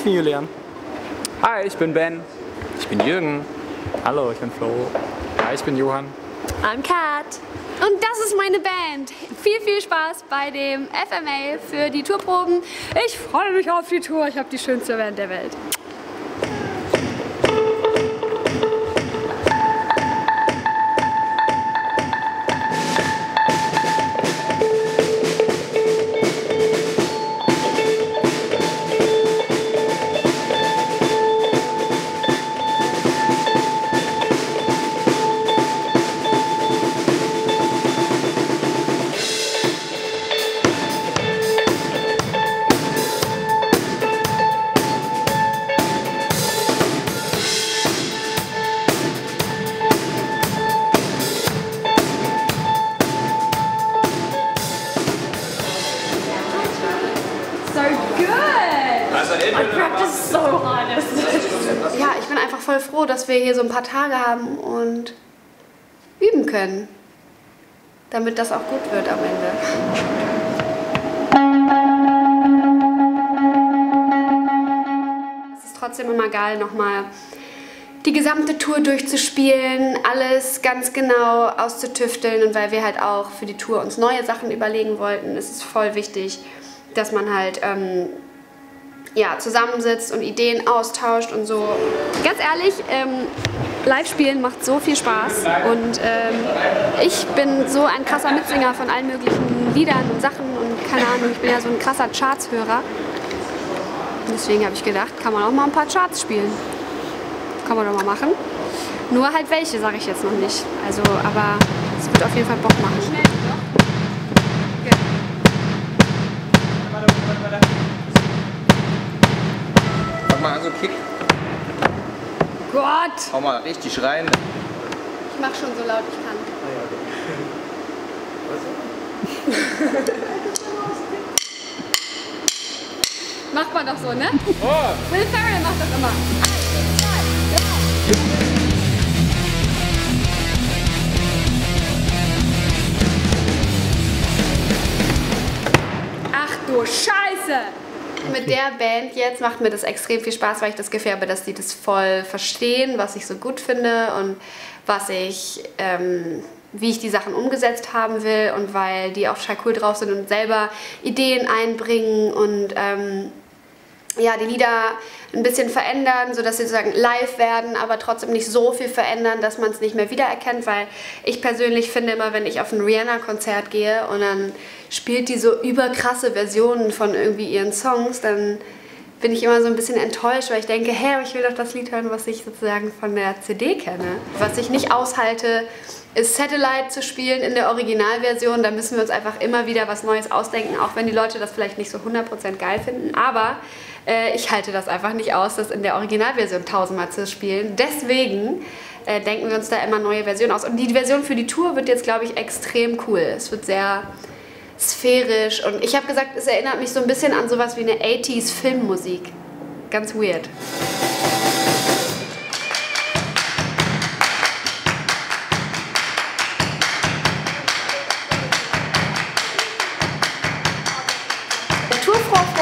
Ich bin Julian. Hi, ich bin Ben. Ich bin Jürgen. Hallo, ich bin Flo. Hi, ich bin Johann. I'm Kat. Und das ist meine Band. Viel, viel Spaß bei dem FMA für die Tourproben. Ich freue mich auf die Tour. Ich habe die schönste Band der Welt. Voll froh, dass wir hier so ein paar Tage haben und üben können. Damit das auch gut wird am Ende. Es ist trotzdem immer geil, nochmal die gesamte Tour durchzuspielen, alles ganz genau auszutüfteln und weil wir halt auch für die Tour uns neue Sachen überlegen wollten, ist es voll wichtig, dass man halt ähm, ja, zusammensitzt und Ideen austauscht und so. Ganz ehrlich, ähm, Live-Spielen macht so viel Spaß und ähm, ich bin so ein krasser Mitsinger von allen möglichen Liedern und Sachen und keine Ahnung, ich bin ja so ein krasser Charts-Hörer. Deswegen habe ich gedacht, kann man auch mal ein paar Charts spielen. Kann man doch mal machen. Nur halt welche, sage ich jetzt noch nicht. Also, aber es wird auf jeden Fall Bock machen. Mach also Kick. Gott! Hau mal richtig rein. Ich mache schon so laut ich kann. Macht man doch so, ne? Will Ferrell macht das immer. Ach Mit der Band jetzt macht mir das extrem viel Spaß, weil ich das Gefühl habe, dass die das voll verstehen, was ich so gut finde und was ich, ähm, wie ich die Sachen umgesetzt haben will und weil die auch total cool drauf sind und selber Ideen einbringen und ähm, ja, die Lieder ein bisschen verändern, sodass sie sozusagen live werden, aber trotzdem nicht so viel verändern, dass man es nicht mehr wiedererkennt, weil ich persönlich finde immer, wenn ich auf ein Rihanna-Konzert gehe und dann spielt die so überkrasse Versionen von irgendwie ihren Songs, dann bin ich immer so ein bisschen enttäuscht, weil ich denke, hey, aber ich will doch das Lied hören, was ich sozusagen von der CD kenne. Was ich nicht aushalte, Satellite zu spielen in der Originalversion. Da müssen wir uns einfach immer wieder was Neues ausdenken, auch wenn die Leute das vielleicht nicht so 100% geil finden. Aber äh, ich halte das einfach nicht aus, das in der Originalversion tausendmal zu spielen. Deswegen äh, denken wir uns da immer neue Versionen aus. Und die Version für die Tour wird jetzt, glaube ich, extrem cool. Es wird sehr sphärisch und ich habe gesagt, es erinnert mich so ein bisschen an sowas wie eine 80s Filmmusik. Ganz weird.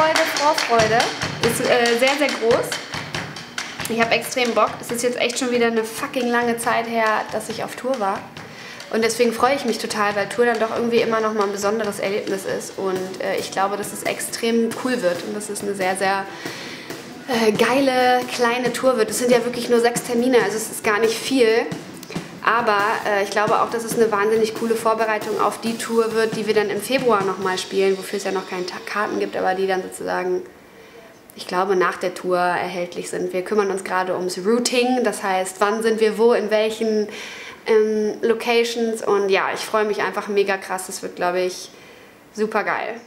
Tourvorfreude, Vorfreude ist äh, sehr, sehr groß. Ich habe extrem Bock. Es ist jetzt echt schon wieder eine fucking lange Zeit her, dass ich auf Tour war. Und deswegen freue ich mich total, weil Tour dann doch irgendwie immer noch mal ein besonderes Erlebnis ist. Und äh, ich glaube, dass es extrem cool wird und dass es eine sehr, sehr äh, geile kleine Tour wird. Es sind ja wirklich nur sechs Termine, also es ist gar nicht viel. Aber äh, ich glaube auch, dass es eine wahnsinnig coole Vorbereitung auf die Tour wird, die wir dann im Februar nochmal spielen, wofür es ja noch keine Karten gibt, aber die dann sozusagen, ich glaube, nach der Tour erhältlich sind. Wir kümmern uns gerade ums Routing, das heißt, wann sind wir wo, in welchen ähm, Locations. Und ja, ich freue mich einfach mega krass. Das wird, glaube ich, super geil.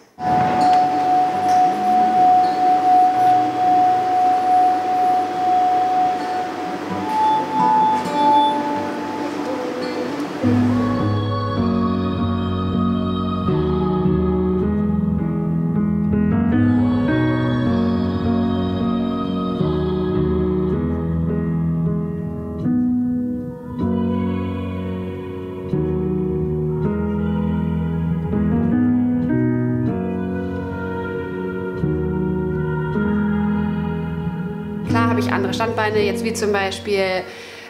Ich andere Standbeine, jetzt wie zum Beispiel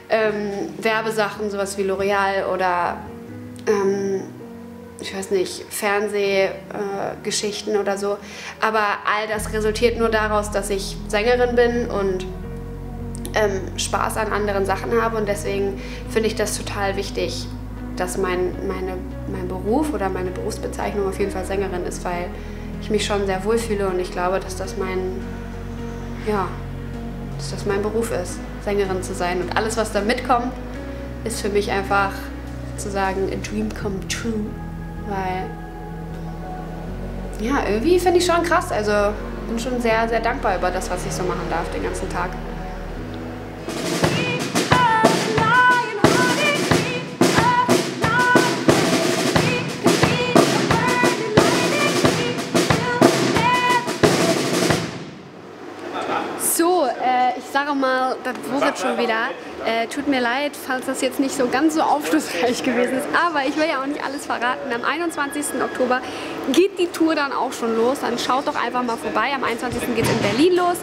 ähm, Werbesachen, sowas wie L'Oreal oder ähm, ich weiß nicht, Fernsehgeschichten äh, oder so. Aber all das resultiert nur daraus, dass ich Sängerin bin und ähm, Spaß an anderen Sachen habe. Und deswegen finde ich das total wichtig, dass mein, meine, mein Beruf oder meine Berufsbezeichnung auf jeden Fall Sängerin ist, weil ich mich schon sehr wohl fühle und ich glaube, dass das mein, ja, dass das mein Beruf ist, Sängerin zu sein. Und alles, was da mitkommt, ist für mich einfach sozusagen a dream come true, weil ja, irgendwie finde ich schon krass. Also bin schon sehr, sehr dankbar über das, was ich so machen darf den ganzen Tag. Sage mal, das wurzelt schon wieder. Äh, tut mir leid, falls das jetzt nicht so ganz so aufschlussreich gewesen ist. Aber ich will ja auch nicht alles verraten. Am 21. Oktober geht die Tour dann auch schon los. Dann schaut doch einfach mal vorbei. Am 21. geht es in Berlin los.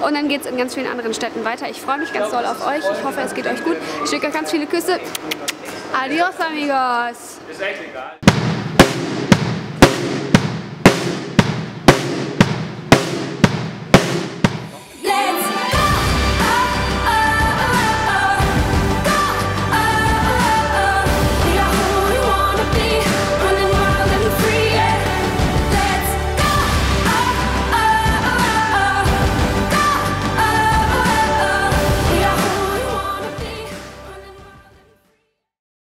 Und dann geht es in ganz vielen anderen Städten weiter. Ich freue mich ganz doll auf euch. Ich hoffe, es geht euch gut. Ich schicke euch ganz viele Küsse. Adios, amigos. Ist echt egal.